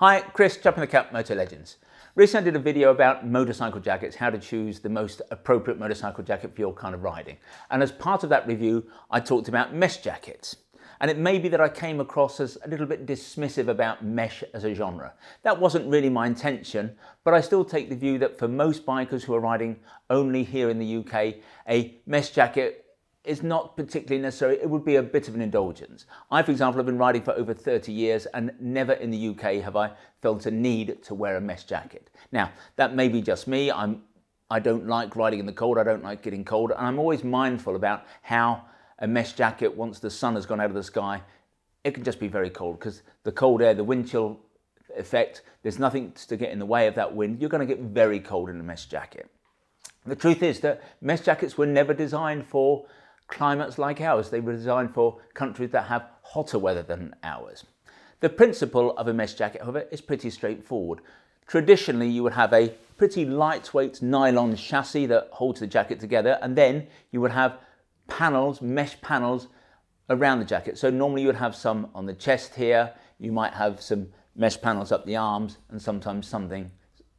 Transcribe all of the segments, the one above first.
Hi, Chris, Chopping the Cap Motolegends. Recently I did a video about motorcycle jackets, how to choose the most appropriate motorcycle jacket for your kind of riding. And as part of that review, I talked about mesh jackets. And it may be that I came across as a little bit dismissive about mesh as a genre. That wasn't really my intention, but I still take the view that for most bikers who are riding only here in the UK, a mesh jacket is not particularly necessary. It would be a bit of an indulgence. I, for example, have been riding for over 30 years and never in the UK have I felt a need to wear a mesh jacket. Now, that may be just me. I'm, I don't like riding in the cold. I don't like getting cold. And I'm always mindful about how a mesh jacket, once the sun has gone out of the sky, it can just be very cold because the cold air, the wind chill effect, there's nothing to get in the way of that wind. You're going to get very cold in a mesh jacket. The truth is that mesh jackets were never designed for climates like ours. They were designed for countries that have hotter weather than ours. The principle of a mesh jacket, however, is pretty straightforward. Traditionally, you would have a pretty lightweight nylon chassis that holds the jacket together, and then you would have panels, mesh panels around the jacket. So normally you would have some on the chest here, you might have some mesh panels up the arms, and sometimes something,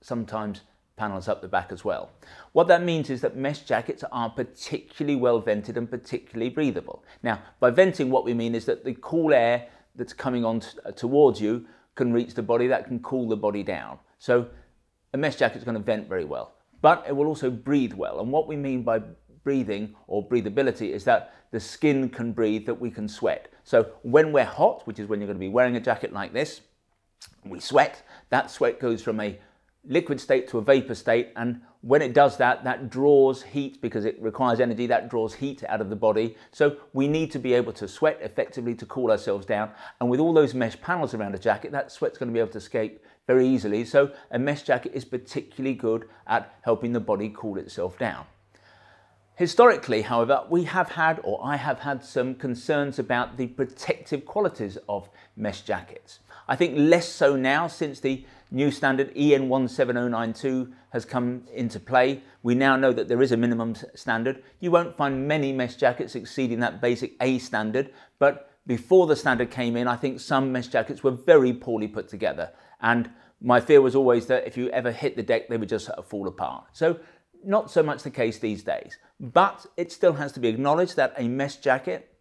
sometimes panels up the back as well. What that means is that mesh jackets are particularly well vented and particularly breathable. Now, by venting, what we mean is that the cool air that's coming on uh, towards you can reach the body, that can cool the body down. So a mesh jacket is going to vent very well, but it will also breathe well. And what we mean by breathing or breathability is that the skin can breathe, that we can sweat. So when we're hot, which is when you're going to be wearing a jacket like this, we sweat. That sweat goes from a liquid state to a vapor state and when it does that that draws heat because it requires energy that draws heat out of the body. So we need to be able to sweat effectively to cool ourselves down and with all those mesh panels around a jacket that sweat's going to be able to escape very easily. So a mesh jacket is particularly good at helping the body cool itself down. Historically, however, we have had, or I have had, some concerns about the protective qualities of mesh jackets. I think less so now since the new standard EN 17092 has come into play. We now know that there is a minimum standard. You won't find many mesh jackets exceeding that basic A standard, but before the standard came in, I think some mesh jackets were very poorly put together. And my fear was always that if you ever hit the deck, they would just fall apart. So not so much the case these days, but it still has to be acknowledged that a mesh jacket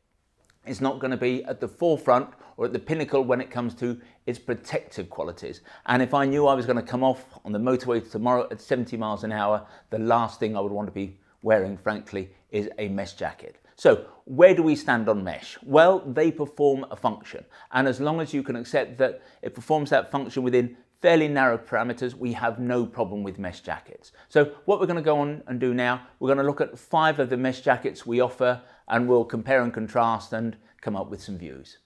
is not going to be at the forefront or at the pinnacle when it comes to its protective qualities. And if I knew I was going to come off on the motorway tomorrow at 70 miles an hour, the last thing I would want to be wearing, frankly, is a mesh jacket. So, where do we stand on mesh? Well, they perform a function. And as long as you can accept that it performs that function within fairly narrow parameters, we have no problem with mesh jackets. So what we're going to go on and do now, we're going to look at five of the mesh jackets we offer and we'll compare and contrast and come up with some views.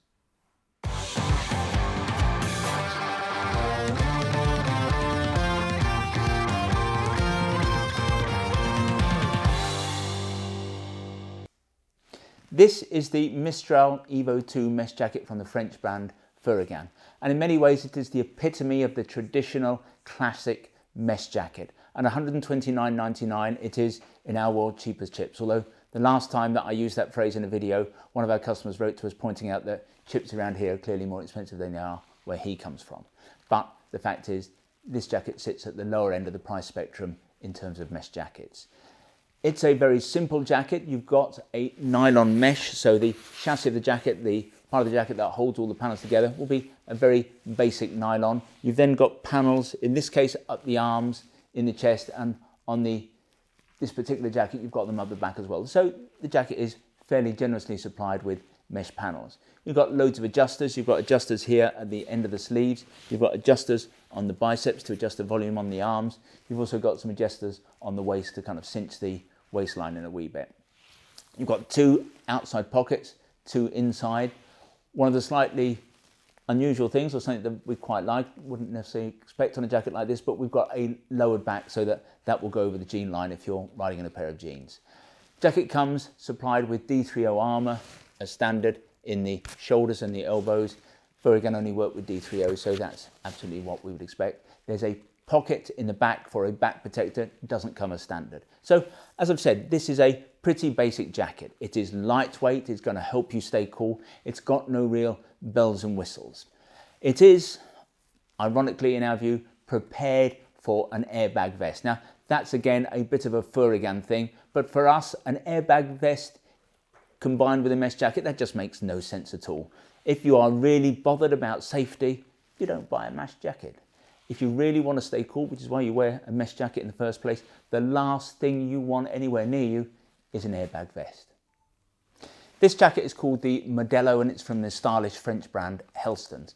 This is the Mistral Evo 2 mesh jacket from the French brand Furygan. And in many ways, it is the epitome of the traditional classic mesh jacket. And 129.99, it is in our world cheap as chips. Although the last time that I used that phrase in a video, one of our customers wrote to us pointing out that chips around here are clearly more expensive than they are where he comes from. But the fact is, this jacket sits at the lower end of the price spectrum in terms of mesh jackets. It's a very simple jacket. You've got a nylon mesh, so the chassis of the jacket, the part of the jacket that holds all the panels together will be a very basic nylon. You've then got panels, in this case up the arms, in the chest and on the this particular jacket you've got them up the back as well. So the jacket is fairly generously supplied with mesh panels. You've got loads of adjusters. You've got adjusters here at the end of the sleeves. You've got adjusters on the biceps to adjust the volume on the arms. You've also got some adjusters on the waist to kind of cinch the waistline in a wee bit. You've got two outside pockets, two inside. One of the slightly unusual things or something that we quite like, wouldn't necessarily expect on a jacket like this, but we've got a lowered back so that that will go over the jean line if you're riding in a pair of jeans. Jacket comes supplied with D3O armour as standard in the shoulders and the elbows. Furygan only work with D3O, so that's absolutely what we would expect. There's a pocket in the back for a back protector, doesn't come as standard. So as I've said, this is a pretty basic jacket. It is lightweight, it's going to help you stay cool. It's got no real bells and whistles. It is ironically in our view, prepared for an airbag vest. Now, that's again a bit of a Furygan thing, but for us, an airbag vest combined with a mesh jacket, that just makes no sense at all. If you are really bothered about safety, you don't buy a mesh jacket. If you really want to stay cool, which is why you wear a mesh jacket in the first place, the last thing you want anywhere near you is an airbag vest. This jacket is called the Modelo and it's from the stylish French brand Helstons.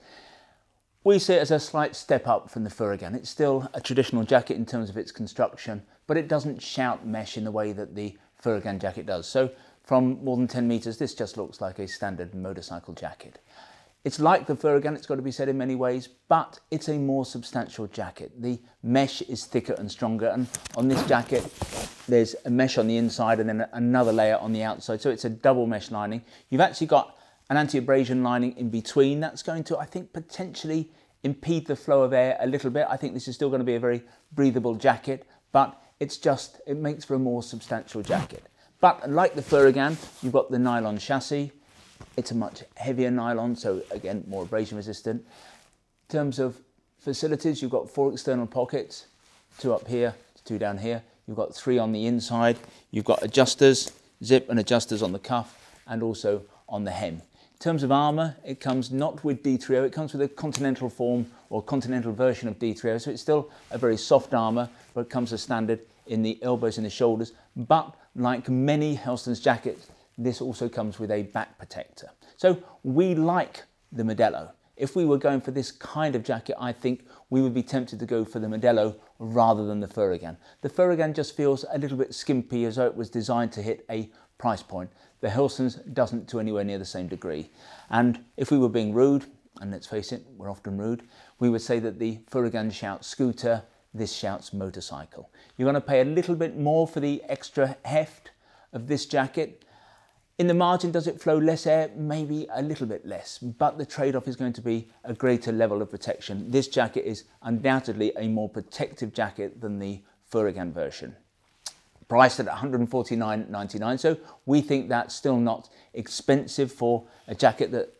We see it as a slight step up from the Furygan. It's still a traditional jacket in terms of its construction, but it doesn't shout mesh in the way that the Furygan jacket does. So from more than 10 meters, this just looks like a standard motorcycle jacket. It's like the Furygan, it's got to be said in many ways, but it's a more substantial jacket. The mesh is thicker and stronger, and on this jacket, there's a mesh on the inside and then another layer on the outside, so it's a double mesh lining. You've actually got an anti-abrasion lining in between. That's going to, I think, potentially impede the flow of air a little bit. I think this is still going to be a very breathable jacket, but it's just, it makes for a more substantial jacket. But like the Furygan, you've got the nylon chassis. It's a much heavier nylon, so again, more abrasion resistant. In terms of facilities, you've got four external pockets, two up here, two down here. You've got three on the inside. You've got adjusters, zip and adjusters on the cuff, and also on the hem. In terms of armour, it comes not with D3O, it comes with a continental form or continental version of D3O, so it's still a very soft armour, but it comes as standard in the elbows and the shoulders. But like many Helstons jackets, this also comes with a back protector. So we like the Modelo. If we were going for this kind of jacket, I think we would be tempted to go for the Modelo rather than the Furygan. The Furygan just feels a little bit skimpy as though it was designed to hit a price point. The Helstons doesn't to anywhere near the same degree. And if we were being rude, and let's face it, we're often rude, we would say that the Furygan shouts scooter, this shouts motorcycle. You're going to pay a little bit more for the extra heft of this jacket. In the margin, does it flow less air? Maybe a little bit less, but the trade-off is going to be a greater level of protection. This jacket is undoubtedly a more protective jacket than the Furygan version priced at $149.99, So we think that's still not expensive for a jacket that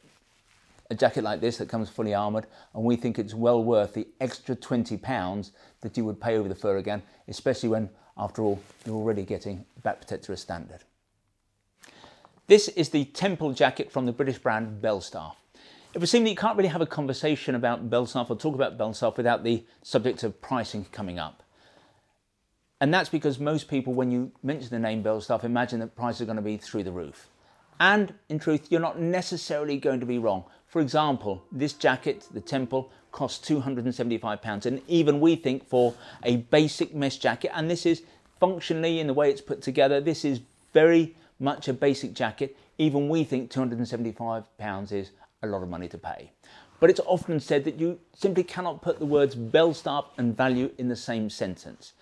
a jacket like this that comes fully armoured and we think it's well worth the extra 20 pounds that you would pay over the Furygan, especially when after all you're already getting back protector as standard. This is the Temple jacket from the British brand Belstaff. It would seem that you can't really have a conversation about Belstaff or talk about Belstaff without the subject of pricing coming up. And that's because most people, when you mention the name Belstaff, imagine that prices are going to be through the roof. And in truth, you're not necessarily going to be wrong. For example, this jacket, the Temple, costs £275. And even we think for a basic mesh jacket, and this is functionally in the way it's put together, this is very much a basic jacket. Even we think £275 is a lot of money to pay. But it's often said that you simply cannot put the words bell Belstaff and value in the same sentence.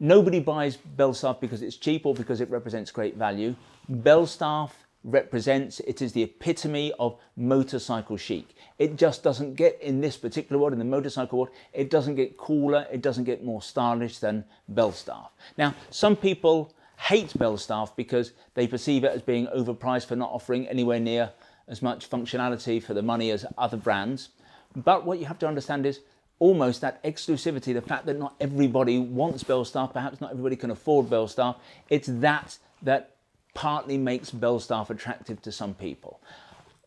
Nobody buys bell Belstaff because it's cheap or because it represents great value. Bell Belstaff represents, it is the epitome of motorcycle chic. It just doesn't get, in this particular world, in the motorcycle world, it doesn't get cooler, it doesn't get more stylish than Belstaff. Now, some people hate Belstaff because they perceive it as being overpriced for not offering anywhere near as much functionality for the money as other brands. But what you have to understand is almost that exclusivity, the fact that not everybody wants Belstaff, perhaps not everybody can afford Belstaff, it's that that partly makes Belstaff attractive to some people.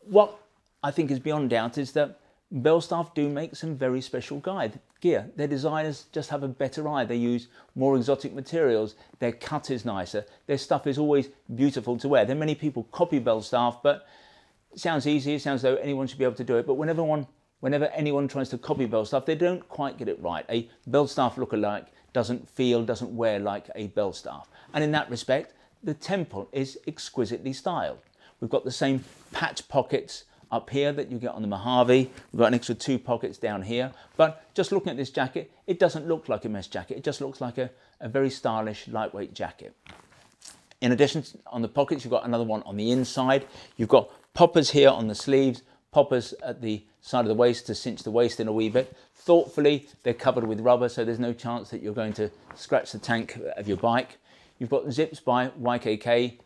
What I think is beyond doubt is that Belstaff do make some very special guide gear. Their designers just have a better eye. They use more exotic materials. Their cut is nicer. Their stuff is always beautiful to wear. There are many people copy Belstaff, but it sounds easy. It sounds though anyone should be able to do it. But whenever one whenever anyone tries to copy Belstaff, they don't quite get it right. A Belstaff lookalike doesn't feel, doesn't wear like a Belstaff. And in that respect, the Temple is exquisitely styled. We've got the same patch pockets up here that you get on the Mojave. We've got an extra two pockets down here. But just looking at this jacket, it doesn't look like a mesh jacket. It just looks like a, a very stylish, lightweight jacket. In addition, on the pockets, you've got another one on the inside. You've got poppers here on the sleeves, poppers at the side of the waist to cinch the waist in a wee bit. Thoughtfully, they're covered with rubber, so there's no chance that you're going to scratch the tank of your bike. You've got zips by YKK,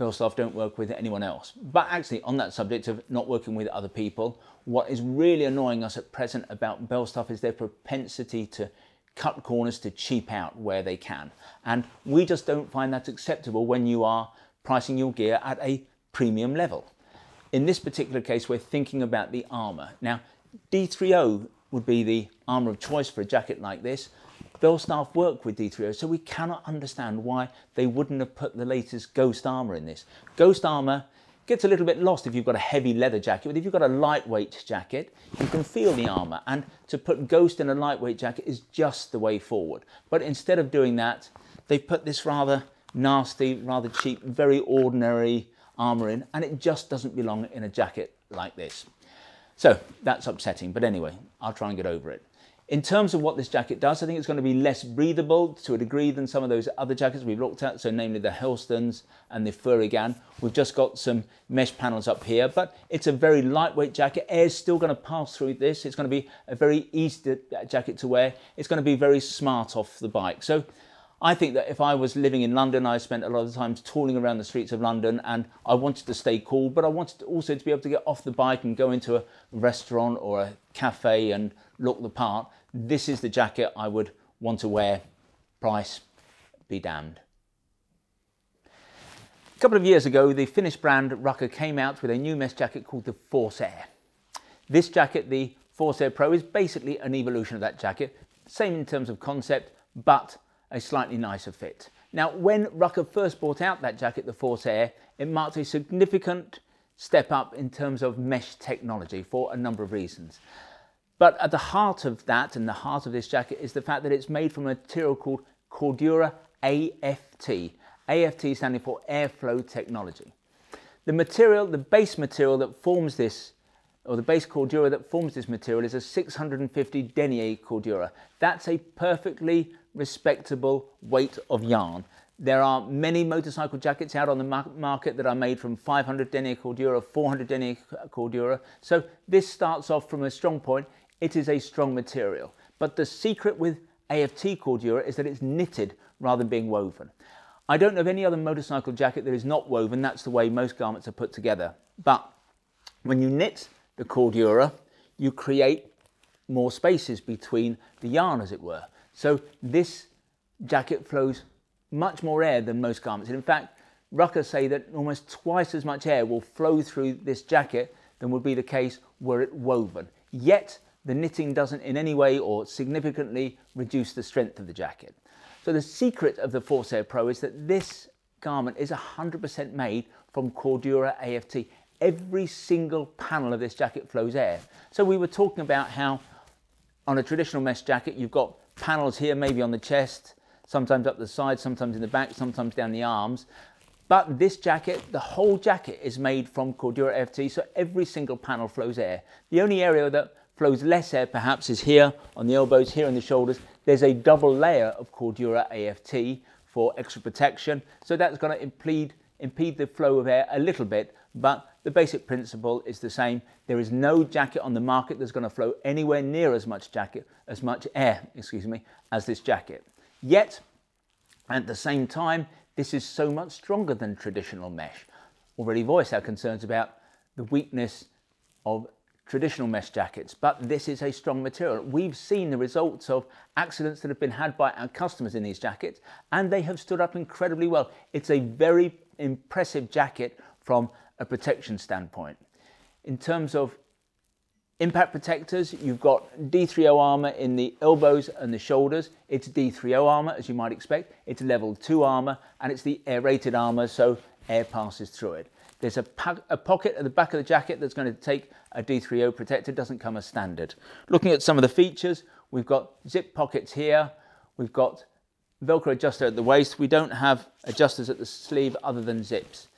Belstaff don't work with anyone else. But actually, on that subject of not working with other people, what is really annoying us at present about Bell Belstaff is their propensity to cut corners to cheap out where they can. And we just don't find that acceptable when you are pricing your gear at a premium level. In this particular case, we're thinking about the armour. Now, D3O would be the armour of choice for a jacket like this. Belstaff work with D3O, so we cannot understand why they wouldn't have put the latest Ghost armour in this. Ghost armour gets a little bit lost if you've got a heavy leather jacket, but if you've got a lightweight jacket, you can feel the armour, and to put Ghost in a lightweight jacket is just the way forward. But instead of doing that, they put this rather nasty, rather cheap, very ordinary armour in, and it just doesn't belong in a jacket like this. So that's upsetting, but anyway, I'll try and get over it. In terms of what this jacket does, I think it's going to be less breathable to a degree than some of those other jackets we've looked at, so namely the Helstons and the Furygan. We've just got some mesh panels up here, but it's a very lightweight jacket. Air's still going to pass through this. It's going to be a very easy uh, jacket to wear. It's going to be very smart off the bike. So I think that if I was living in London, I spent a lot of times tooling around the streets of London and I wanted to stay cool, but I wanted also to be able to get off the bike and go into a restaurant or a cafe and look the part. This is the jacket I would want to wear. Price, be damned. A couple of years ago, the Finnish brand Rukka came out with a new mesh jacket called the Forsair. This jacket, the Forsair Pro, is basically an evolution of that jacket, same in terms of concept, but a slightly nicer fit. Now, when Rukka first brought out that jacket, the Forsair, it marked a significant step up in terms of mesh technology for a number of reasons. But at the heart of that and the heart of this jacket is the fact that it's made from a material called Cordura AFT. AFT standing for Airflow Technology. The material, the base material that forms this, or the base Cordura that forms this material is a 650 denier Cordura. That's a perfectly respectable weight of yarn. There are many motorcycle jackets out on the market that are made from 500 denier Cordura, 400 denier Cordura. So this starts off from a strong point. It is a strong material. But the secret with AFT Cordura is that it's knitted rather than being woven. I don't know of any other motorcycle jacket that is not woven. That's the way most garments are put together. But when you knit the Cordura, you create more spaces between the yarn, as it were. So this jacket flows much more air than most garments. And in fact, Rukka say that almost twice as much air will flow through this jacket than would be the case were it woven. Yet the knitting doesn't in any way or significantly reduce the strength of the jacket. So the secret of the Forsair Pro is that this garment is 100% made from Cordura AFT. Every single panel of this jacket flows air. So we were talking about how on a traditional mesh jacket you've got panels here, maybe on the chest, sometimes up the side, sometimes in the back, sometimes down the arms. But this jacket, the whole jacket is made from Cordura AFT, so every single panel flows air. The only area that flows less air perhaps is here on the elbows, here on the shoulders. There's a double layer of Cordura AFT for extra protection, so that's going to impede, impede the flow of air a little bit, but the basic principle is the same. There is no jacket on the market that's going to flow anywhere near as much jacket, as much air, excuse me, as this jacket. Yet, at the same time, this is so much stronger than traditional mesh. Already voiced our concerns about the weakness of traditional mesh jackets, but this is a strong material. We've seen the results of accidents that have been had by our customers in these jackets, and they have stood up incredibly well. It's a very impressive jacket from a protection standpoint. In terms of impact protectors, you've got D3O armor in the elbows and the shoulders. It's D3O armor, as you might expect. It's level 2 armor, and it's the air-rated armor, so air passes through it. There's a, a, pocket at the back of the jacket that's going to take a D3O protector. Doesn't come as standard. Looking at some of the features, we've got zip pockets here. We've got Velcro adjuster at the waist. We don't have adjusters at the sleeve other than zips.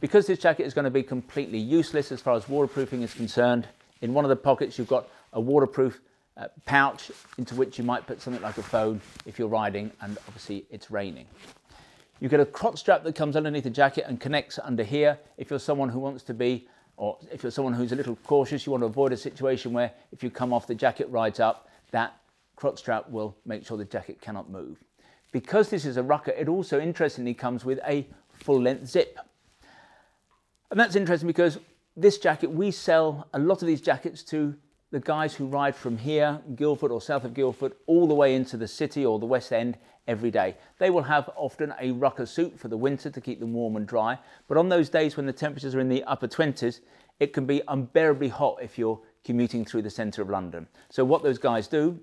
Because this jacket is going to be completely useless as far as waterproofing is concerned, in one of the pockets you've got a waterproof uh, pouch into which you might put something like a phone if you're riding and obviously it's raining. You get a crotch strap that comes underneath the jacket and connects under here if you're someone who wants to be, or if you're someone who's a little cautious, you want to avoid a situation where if you come off the jacket rides up, that crotch strap will make sure the jacket cannot move. Because this is a Rukka, it also interestingly comes with a full length zip. And that's interesting because this jacket, we sell a lot of these jackets to the guys who ride from here, Guildford or south of Guildford, all the way into the city or the West End every day. They will have often a Rukka suit for the winter to keep them warm and dry. But on those days when the temperatures are in the upper 20s, it can be unbearably hot if you're commuting through the centre of London. So what those guys do,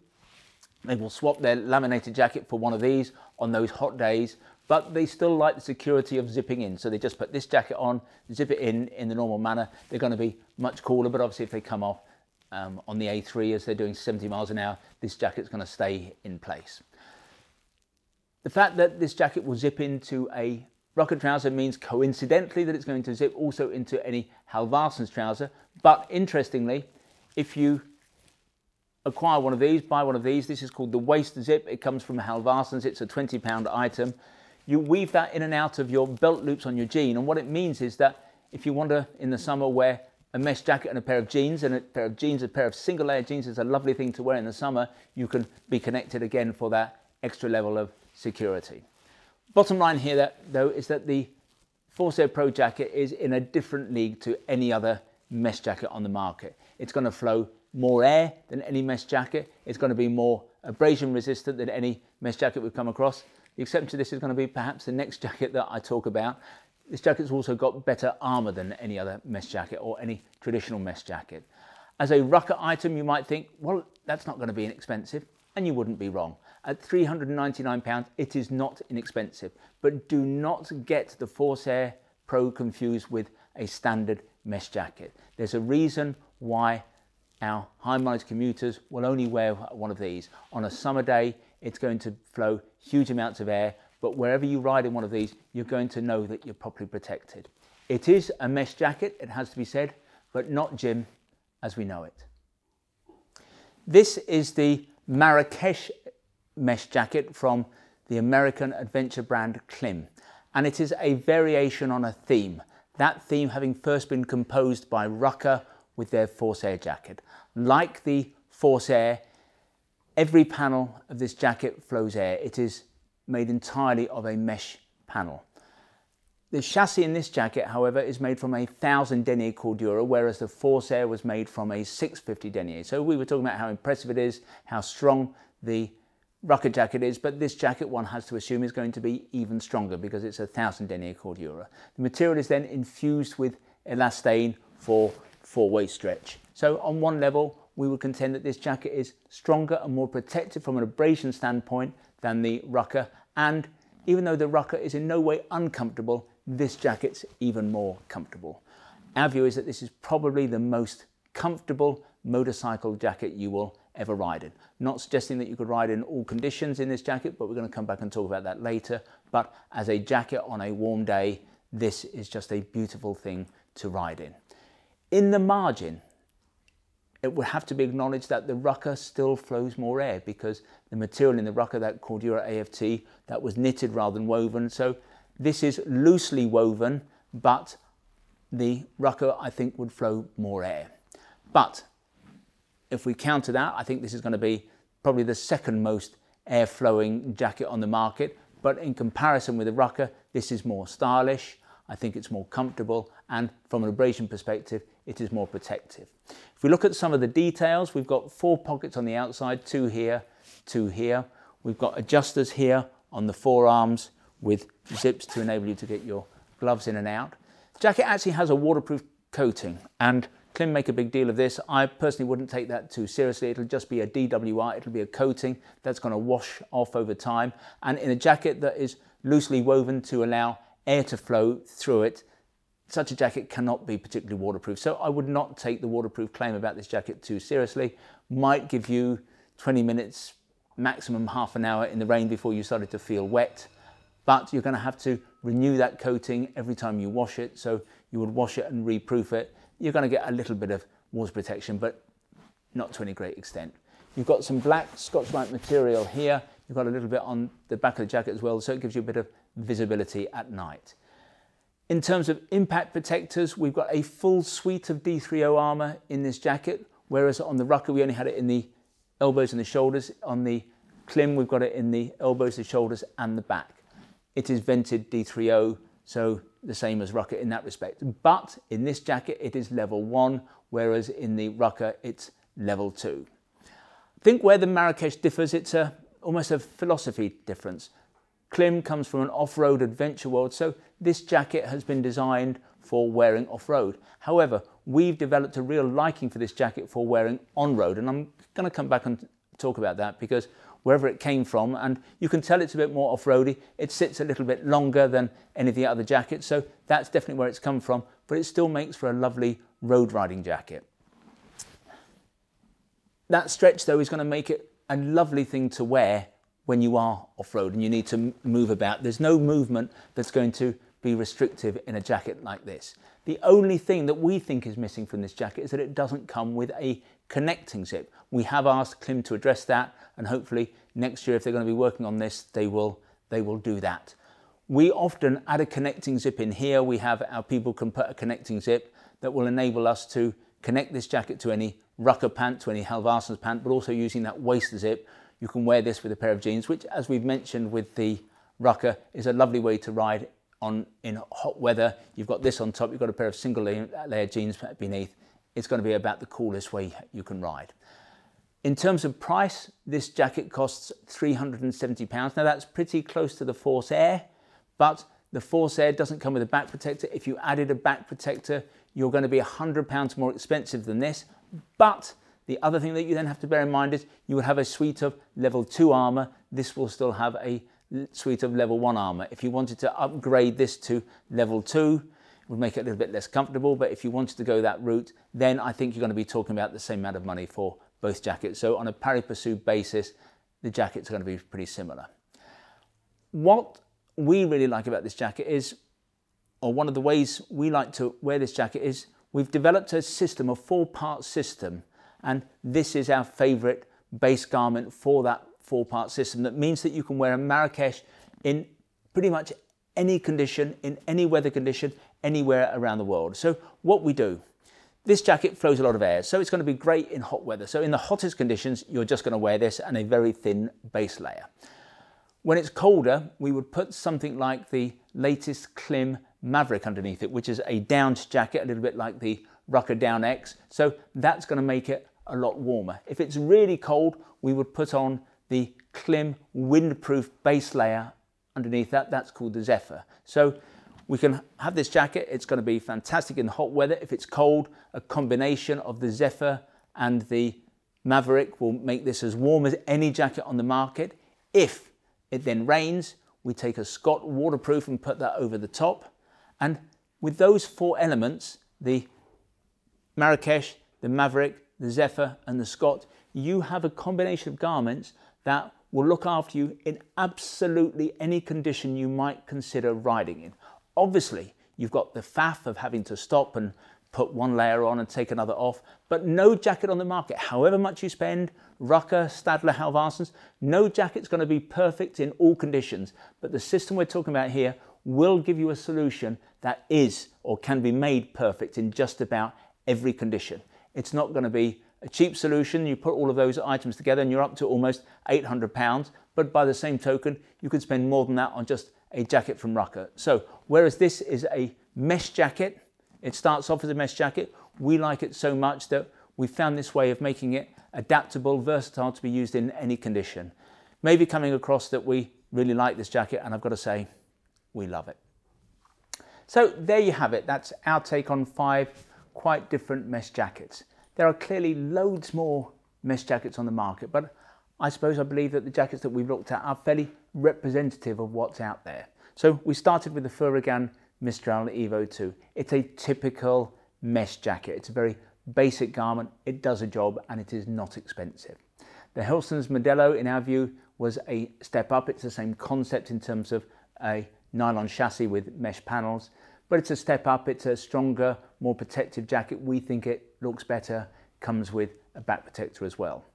they will swap their laminated jacket for one of these on those hot days, but they still like the security of zipping in. So they just put this jacket on, zip it in in the normal manner. They're going to be much cooler, but obviously if they come off um, on the A3 as they're doing 70 miles an hour, this jacket's going to stay in place. The fact that this jacket will zip into a Rukka trouser means coincidentally that it's going to zip also into any Halvarssons trouser. But interestingly, if you acquire one of these, buy one of these, this is called the waist zip. It comes from Halvarssons. It's a 20 pound item. You weave that in and out of your belt loops on your jean. And what it means is that if you want to, in the summer, wear a mesh jacket and a pair of jeans and a pair of jeans, a pair of single layer jeans is a lovely thing to wear in the summer. You can be connected again for that extra level of security. Bottom line here that, though is that the Force Pro jacket is in a different league to any other mesh jacket on the market. It's going to flow more air than any mesh jacket. It's going to be more abrasion resistant than any mesh jacket we've come across. The exception to this is going to be perhaps the next jacket that I talk about. This jacket's also got better armour than any other mesh jacket or any traditional mesh jacket. As a Rukka item, you might think, well, that's not going to be inexpensive, and you wouldn't be wrong. At £399, it is not inexpensive, but do not get the Forsair Pro confused with a standard mesh jacket. There's a reason why our high mileage commuters will only wear one of these. On a summer day, it's going to flow huge amounts of air, but wherever you ride in one of these, you're going to know that you're properly protected. It is a mesh jacket, it has to be said, but not Jim as we know it. This is the Marrakesh mesh jacket from the American adventure brand Klim. And it is a variation on a theme. That theme having first been composed by Rukka with their Forsair jacket. Like the Forsair, every panel of this jacket flows air. It is made entirely of a mesh panel. The chassis in this jacket, however, is made from a 1000 denier Cordura, whereas the Forsair was made from a 650 denier. So we were talking about how impressive it is, how strong the Rukka jacket is, but this jacket one has to assume is going to be even stronger because it's a 1000 denier Cordura. The material is then infused with elastane for four-way stretch. So on one level, we would contend that this jacket is stronger and more protective from an abrasion standpoint than the Rukka. And even though the Rukka is in no way uncomfortable, this jacket's even more comfortable. Our view is that this is probably the most comfortable motorcycle jacket you will ever ride in. Not suggesting that you could ride in all conditions in this jacket, but we're going to come back and talk about that later. But as a jacket on a warm day, this is just a beautiful thing to ride in. In the margin, it would have to be acknowledged that the Rukka still flows more air because the material in the Rukka, that Cordura AFT, that was knitted rather than woven. So this is loosely woven, but the Rukka, I think, would flow more air. But if we counter that, I think this is going to be probably the second most air flowing jacket on the market. But in comparison with the Rukka, this is more stylish. I think it's more comfortable. And from an abrasion perspective, it is more protective. If we look at some of the details, we've got four pockets on the outside, two here, two here. We've got adjusters here on the forearms with zips to enable you to get your gloves in and out. The jacket actually has a waterproof coating and Klim make a big deal of this. I personally wouldn't take that too seriously. It'll just be a DWR, it'll be a coating that's going to wash off over time. And in a jacket that is loosely woven to allow air to flow through it, such a jacket cannot be particularly waterproof. So I would not take the waterproof claim about this jacket too seriously. Might give you 20 minutes, maximum half an hour in the rain before you started to feel wet. But you're going to have to renew that coating every time you wash it. So you would wash it and reproof it you're going to get a little bit of water protection, but not to any great extent. You've got some black Scotchlite material here. You've got a little bit on the back of the jacket as well, so it gives you a bit of visibility at night. In terms of impact protectors, we've got a full suite of D3O armour in this jacket, whereas on the Rukka we only had it in the elbows and the shoulders. On the Klim we've got it in the elbows, the shoulders and the back. It is vented D3O, so the same as Rukka in that respect. But in this jacket, it is level one, whereas in the Rukka, it's level two. I think where the Marrakesh differs, it's a, almost a philosophy difference. Klim comes from an off-road adventure world, so this jacket has been designed for wearing off-road. However, we've developed a real liking for this jacket for wearing on-road, and I'm going to come back and talk about that because wherever it came from, and you can tell it's a bit more off-roady. It sits a little bit longer than any of the other jackets, so that's definitely where it's come from, but it still makes for a lovely road riding jacket. That stretch though is going to make it a lovely thing to wear when you are off-road and you need to move about. There's no movement that's going to be restrictive in a jacket like this. The only thing that we think is missing from this jacket is that it doesn't come with a connecting zip. We have asked Klim to address that and hopefully next year if they're going to be working on this they will they will do that. We often add a connecting zip in here. We have our people can put a connecting zip that will enable us to connect this jacket to any Rukka pant, to any Halvarssons pant, but also using that waist zip. You can wear this with a pair of jeans, which as we've mentioned with the Rukka is a lovely way to ride on in hot weather. You've got this on top, you've got a pair of single layer jeans beneath. It's going to be about the coolest way you can ride. In terms of price, this jacket costs £370. Now that's pretty close to the Forsair, but the Forsair doesn't come with a back protector. If you added a back protector, you're going to be £100 more expensive than this. But the other thing that you then have to bear in mind is you will have a suite of level 2 armour. This will still have a suite of level 1 armour. If you wanted to upgrade this to level 2, it would make it a little bit less comfortable. But if you wanted to go that route, then I think you're going to be talking about the same amount of money for both jackets. So on a pari passu basis, the jackets are going to be pretty similar. What we really like about this jacket is, or one of the ways we like to wear this jacket is, we've developed a system, a four-part system, and this is our favorite base garment for that four-part system. That means that you can wear a Marrakesh in pretty much any condition, in any weather condition, anywhere around the world. So what we do, this jacket flows a lot of air, so it's going to be great in hot weather. So in the hottest conditions, you're just going to wear this and a very thin base layer. When it's colder, we would put something like the latest Klim Maverick underneath it, which is a downed jacket, a little bit like the Rukka Down X. So that's going to make it a lot warmer. If it's really cold, we would put on the Klim windproof base layer underneath that. That's called the Zephyr. So we can have this jacket. It's going to be fantastic in hot weather. If it's cold, a combination of the Zephyr and the Maverick will make this as warm as any jacket on the market. If it then rains, we take a Scott waterproof and put that over the top. And with those four elements, the Marrakesh, the Maverick, the Zephyr and the Scott, you have a combination of garments that will look after you in absolutely any condition you might consider riding in. Obviously, you've got the faff of having to stop and put one layer on and take another off, but no jacket on the market, however much you spend, Rukka, Stadler, Halvarssons, no jacket's going to be perfect in all conditions, but the system we're talking about here will give you a solution that is or can be made perfect in just about every condition. It's not going to be a cheap solution. You put all of those items together and you're up to almost 800 pounds, but by the same token, you could spend more than that on just a jacket from Rukka. So whereas this is a mesh jacket, it starts off as a mesh jacket, we like it so much that we found this way of making it adaptable, versatile to be used in any condition. Maybe coming across that we really like this jacket and I've got to say, we love it. So there you have it. That's our take on five quite different mesh jackets. There are clearly loads more mesh jackets on the market, but I suppose I believe that the jackets that we've looked at are fairly representative of what's out there. So we started with the Furygan Mistral Evo 2. It's a typical mesh jacket. It's a very basic garment. It does a job and it is not expensive. The Helstons Modelo, in our view, was a step up. It's the same concept in terms of a nylon chassis with mesh panels, but it's a step up. It's a stronger, more protective jacket. We think it looks better, comes with a back protector as well.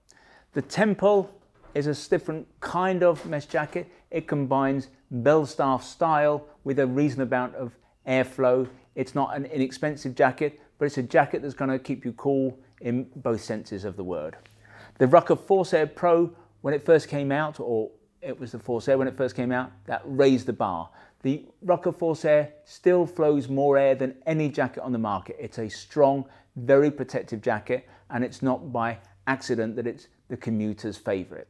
The Temple is a different kind of mesh jacket. It combines Belstaff style with a reasonable amount of airflow. It's not an inexpensive jacket, but it's a jacket that's going to keep you cool in both senses of the word. The Rukka Force Air Pro, when it first came out, or it was the Forsair when it first came out, that raised the bar. The Rukka Force Air still flows more air than any jacket on the market. It's a strong, very protective jacket, and it's not by accident that it's the commuter's favourite.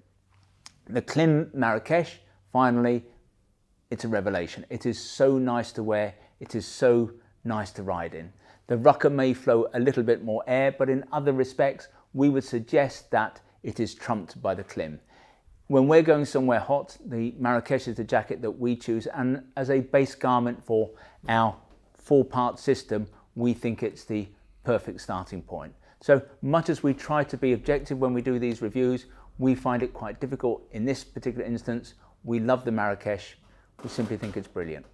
The Klim Marrakesh, finally, it's a revelation. It is so nice to wear. It is so nice to ride in. The Rukka may flow a little bit more air, but in other respects, we would suggest that it is trumped by the Klim. When we're going somewhere hot, the Marrakesh is the jacket that we choose, and as a base garment for our four-part system, we think it's the perfect starting point. So much as we try to be objective when we do these reviews, we find it quite difficult. In this particular instance, we love the Marrakesh. We simply think it's brilliant.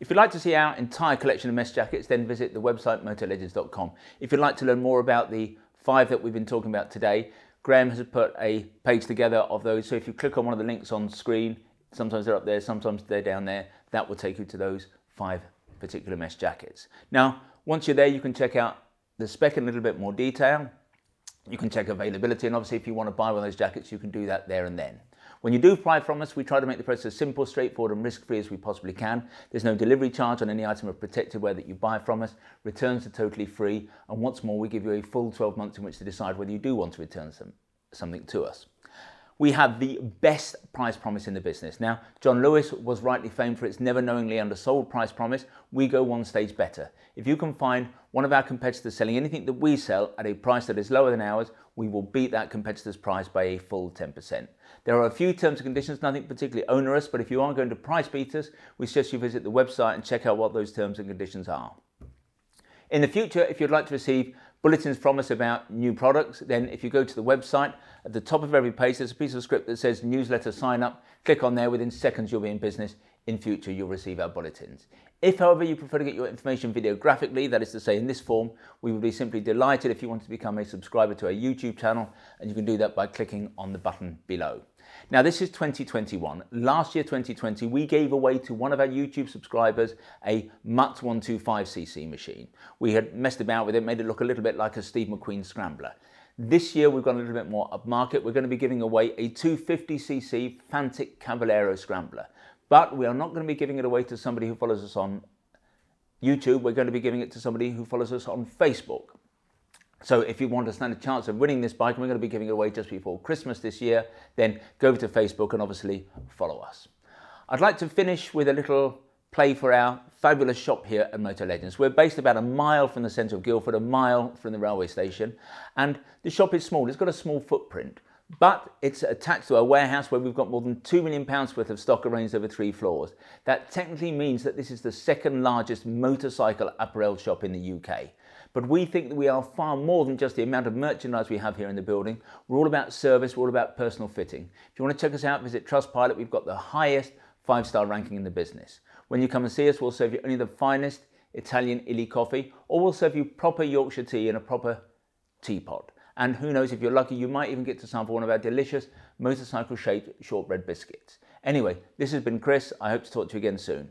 If you'd like to see our entire collection of mesh jackets, then visit the website motolegends.com. If you'd like to learn more about the five that we've been talking about today, Graham has put a page together of those. So if you click on one of the links on screen, sometimes they're up there, sometimes they're down there, that will take you to those five particular mesh jackets. Now, once you're there, you can check out the spec in a little bit more detail. You can check availability, and obviously if you want to buy one of those jackets, you can do that there and then. When you do buy from us, we try to make the process simple, straightforward and risk-free as we possibly can. There's no delivery charge on any item of protected wear that you buy from us. Returns are totally free. And once more, we give you a full 12 months in which to decide whether you do want to return some, something to us. We have the best price promise in the business. Now, John Lewis was rightly famed for its never knowingly undersold price promise. We go one stage better. If you can find one of our competitors selling anything that we sell at a price that is lower than ours, we will beat that competitor's price by a full 10%. There are a few terms and conditions, nothing particularly onerous, but if you are going to price beat us, we suggest you visit the website and check out what those terms and conditions are. In the future, if you'd like to receive bulletins from us about new products, then if you go to the website, at the top of every page, there's a piece of script that says newsletter sign up. Click on there, within seconds you'll be in business. In future, you'll receive our bulletins. If, however, you prefer to get your information videographically, that is to say in this form, we would be simply delighted if you want to become a subscriber to our YouTube channel, and you can do that by clicking on the button below. Now this is 2021. Last year, 2020, we gave away to one of our YouTube subscribers a Mutt 125cc machine. We had messed about with it, made it look a little bit like a Steve McQueen Scrambler. This year we've gone a little bit more upmarket. We're going to be giving away a 250cc Fantic Caballero Scrambler. But we are not going to be giving it away to somebody who follows us on YouTube. We're going to be giving it to somebody who follows us on Facebook. So if you want to stand a chance of winning this bike, and we're going to be giving it away just before Christmas this year, then go over to Facebook and obviously follow us. I'd like to finish with a little play for our fabulous shop here at Motolegends. We're based about a mile from the centre of Guildford, a mile from the railway station, and the shop is small. It's got a small footprint, but it's attached to a warehouse where we've got more than £2 million worth of stock arranged over three floors. That technically means that this is the second largest motorcycle apparel shop in the UK. But we think that we are far more than just the amount of merchandise we have here in the building. We're all about service, we're all about personal fitting. If you want to check us out, visit Trustpilot. We've got the highest five-star ranking in the business. When you come and see us, we'll serve you only the finest Italian illy coffee, or we'll serve you proper Yorkshire tea in a proper teapot. And who knows, if you're lucky, you might even get to sample one of our delicious motorcycle-shaped shortbread biscuits. Anyway, this has been Chris. I hope to talk to you again soon.